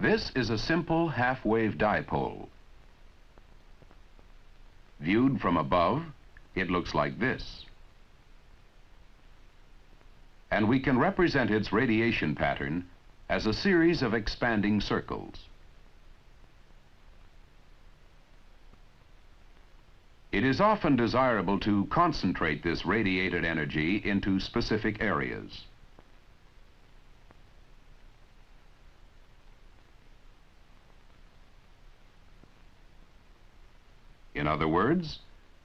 This is a simple half-wave dipole. Viewed from above, it looks like this. And we can represent its radiation pattern as a series of expanding circles. It is often desirable to concentrate this radiated energy into specific areas. Other words,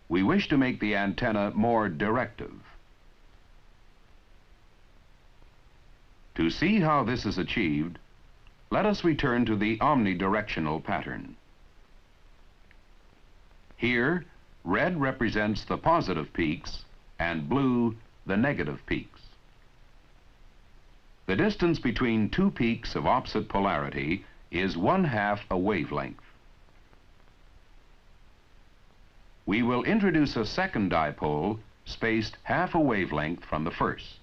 we wish to make the antenna more directive. To see how this is achieved, let us return to the omnidirectional pattern. Here, red represents the positive peaks and blue the negative peaks. The distance between two peaks of opposite polarity is one half a wavelength. We will introduce a second dipole spaced half a wavelength from the first.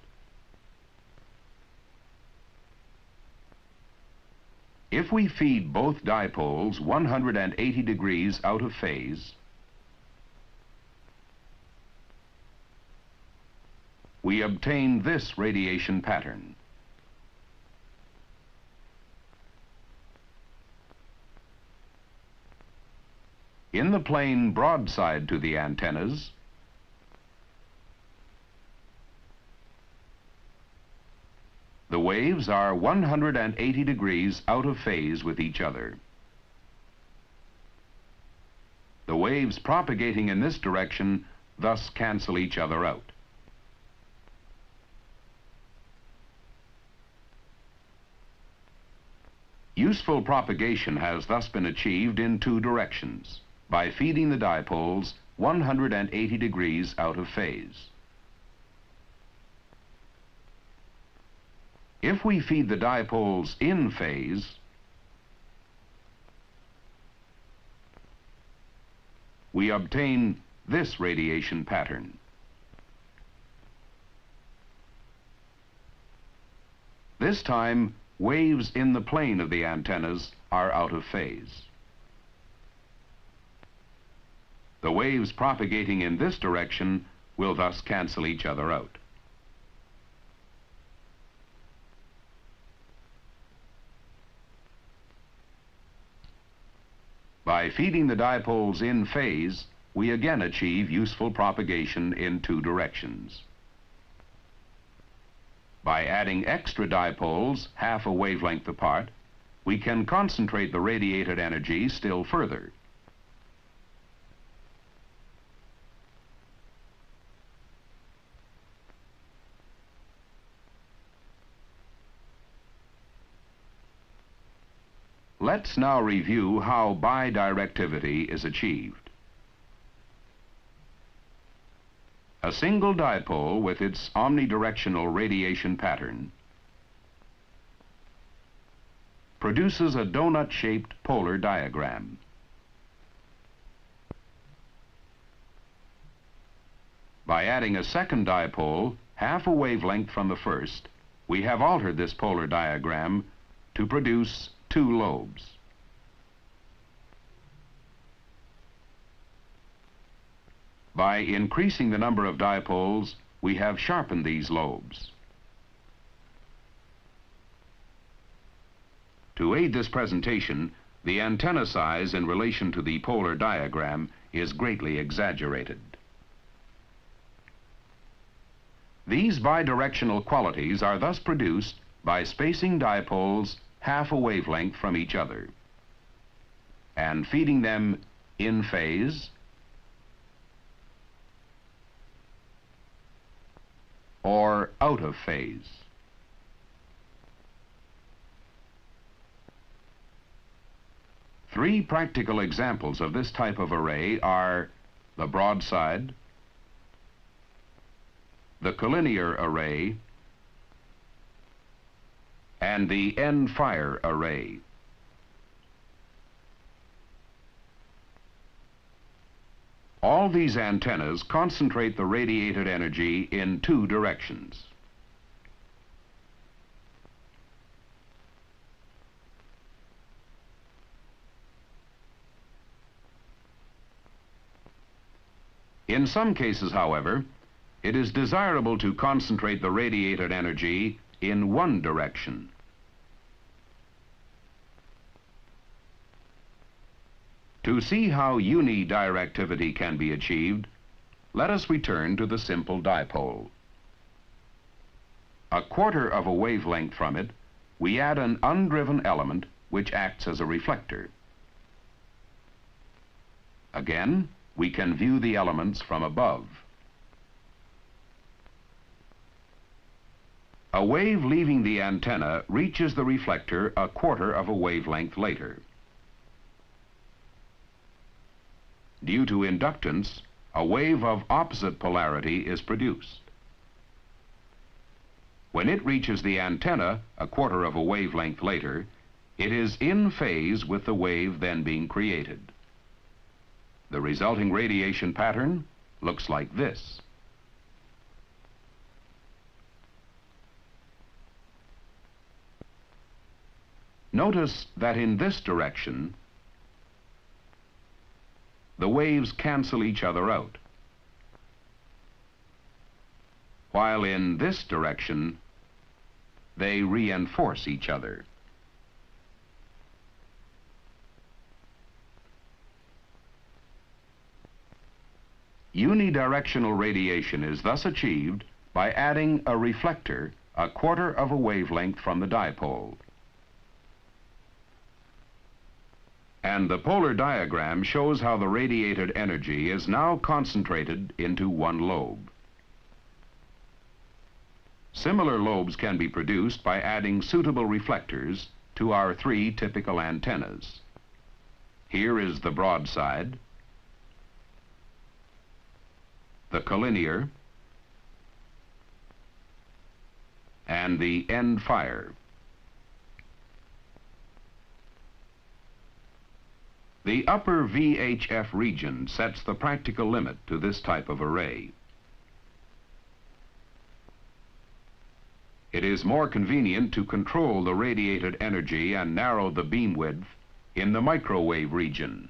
If we feed both dipoles 180 degrees out of phase, we obtain this radiation pattern. In the plane broadside to the antennas, the waves are 180 degrees out of phase with each other. The waves propagating in this direction thus cancel each other out. Useful propagation has thus been achieved in two directions, by feeding the dipoles 180 degrees out of phase. If we feed the dipoles in phase, we obtain this radiation pattern. This time, waves in the plane of the antennas are out of phase. The waves propagating in this direction will thus cancel each other out. By feeding the dipoles in phase, we again achieve useful propagation in two directions. By adding extra dipoles half a wavelength apart, we can concentrate the radiated energy still further. Let's now review how bidirectivity is achieved. A single dipole with its omnidirectional radiation pattern produces a donut-shaped polar diagram. By adding a second dipole, half a wavelength from the first, we have altered this polar diagram to produce two lobes. By increasing the number of dipoles, we have sharpened these lobes. To aid this presentation, the antenna size in relation to the polar diagram is greatly exaggerated. These bidirectional qualities are thus produced by spacing dipoles half a wavelength from each other and feeding them in phase or out of phase. Three practical examples of this type of array are the broadside, the collinear array, and the end fire array. All these antennas concentrate the radiated energy in two directions. In some cases, however, it is desirable to concentrate the radiated energy in one direction. To see how unidirectivity can be achieved, let us return to the simple dipole. A quarter of a wavelength from it, we add an undriven element which acts as a reflector. Again, we can view the elements from above. A wave leaving the antenna reaches the reflector a quarter of a wavelength later. Due to inductance, a wave of opposite polarity is produced. When it reaches the antenna a quarter of a wavelength later, it is in phase with the wave then being created. The resulting radiation pattern looks like this. Notice that in this direction, the waves cancel each other out. While in this direction, they reinforce each other. Unidirectional radiation is thus achieved by adding a reflector a quarter of a wavelength from the dipole. And the polar diagram shows how the radiated energy is now concentrated into one lobe. Similar lobes can be produced by adding suitable reflectors to our three typical antennas. Here is the broadside, the collinear, and the end fire. The upper VHF region sets the practical limit to this type of array. It is more convenient to control the radiated energy and narrow the beam width in the microwave region.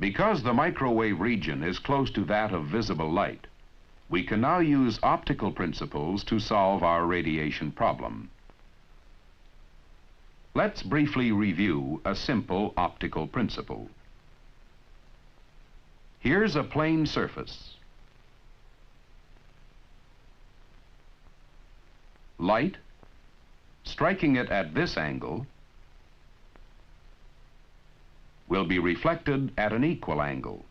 Because the microwave region is close to that of visible light, we can now use optical principles to solve our radiation problem. Let's briefly review a simple optical principle. Here's a plane surface. Light, striking it at this angle, will be reflected at an equal angle.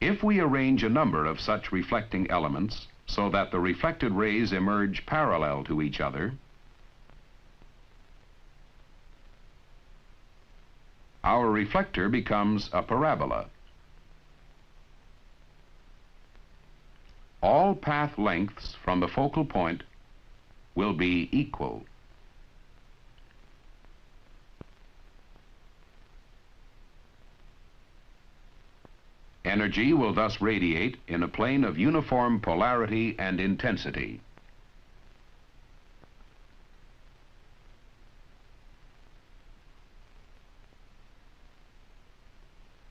If we arrange a number of such reflecting elements so that the reflected rays emerge parallel to each other, our reflector becomes a parabola. All path lengths from the focal point will be equal. Energy will thus radiate in a plane of uniform polarity and intensity.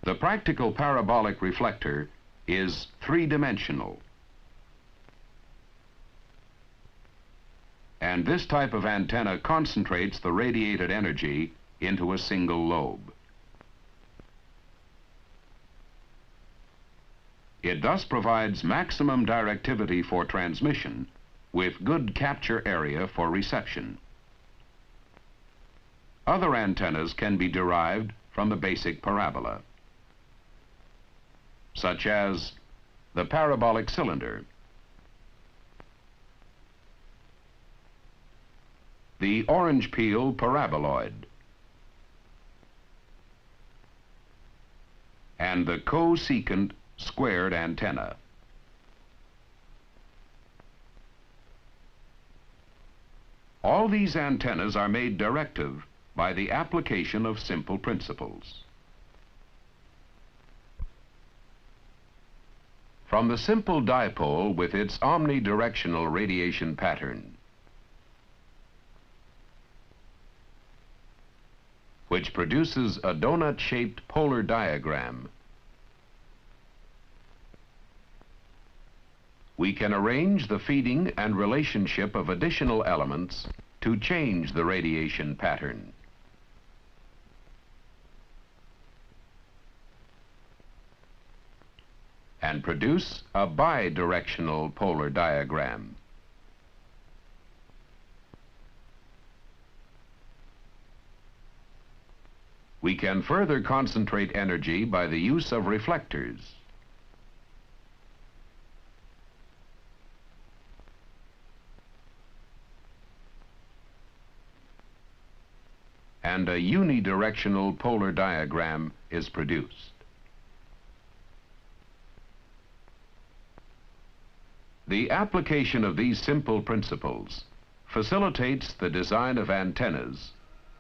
The practical parabolic reflector is three-dimensional. And this type of antenna concentrates the radiated energy into a single lobe. It thus provides maximum directivity for transmission with good capture area for reception. Other antennas can be derived from the basic parabola, such as the parabolic cylinder, the orange peel paraboloid, and the cosecant squared antenna. All these antennas are made directive by the application of simple principles. From the simple dipole with its omnidirectional radiation pattern, which produces a donut-shaped polar diagram. We can arrange the feeding and relationship of additional elements to change the radiation pattern. and produce a bidirectional polar diagram. We can further concentrate energy by the use of reflectors. And a unidirectional polar diagram is produced. The application of these simple principles facilitates the design of antennas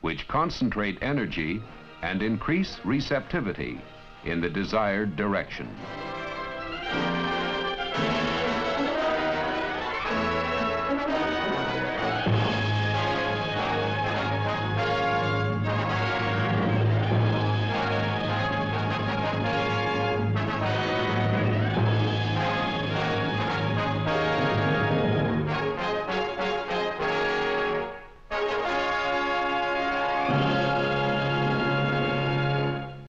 which concentrate energy and increase receptivity in the desired direction.